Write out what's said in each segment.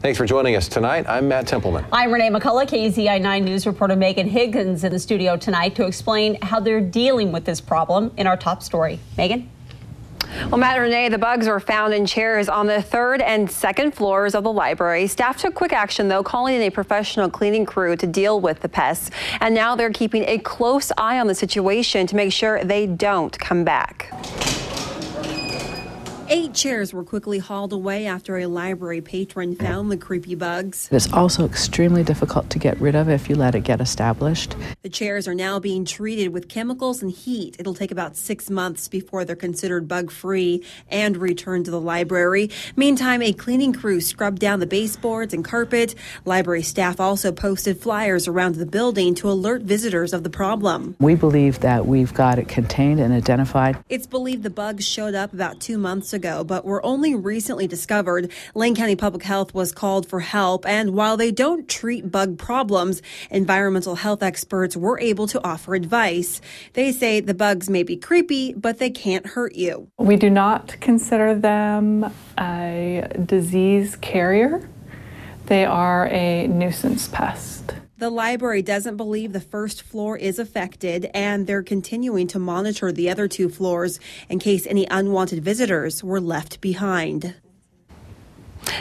Thanks for joining us tonight. I'm Matt Templeman. I'm Renee McCullough, KEZI 9 News reporter Megan Higgins in the studio tonight to explain how they're dealing with this problem in our top story. Megan? Well, Matt and Renee, the bugs were found in chairs on the third and second floors of the library. Staff took quick action, though, calling in a professional cleaning crew to deal with the pests. And now they're keeping a close eye on the situation to make sure they don't come back. Eight chairs were quickly hauled away after a library patron found the creepy bugs. It's also extremely difficult to get rid of if you let it get established. The chairs are now being treated with chemicals and heat. It'll take about six months before they're considered bug free and returned to the library. Meantime, a cleaning crew scrubbed down the baseboards and carpet. Library staff also posted flyers around the building to alert visitors of the problem. We believe that we've got it contained and identified. It's believed the bugs showed up about two months ago ago, but were only recently discovered. Lane County Public Health was called for help, and while they don't treat bug problems, environmental health experts were able to offer advice. They say the bugs may be creepy, but they can't hurt you. We do not consider them a disease carrier. They are a nuisance pest. The library doesn't believe the first floor is affected, and they're continuing to monitor the other two floors in case any unwanted visitors were left behind.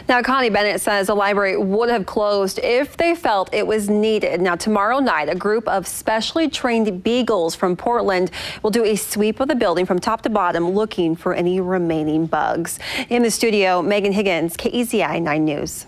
Now, Connie Bennett says the library would have closed if they felt it was needed. Now, tomorrow night, a group of specially trained beagles from Portland will do a sweep of the building from top to bottom looking for any remaining bugs. In the studio, Megan Higgins, KEZI 9 News.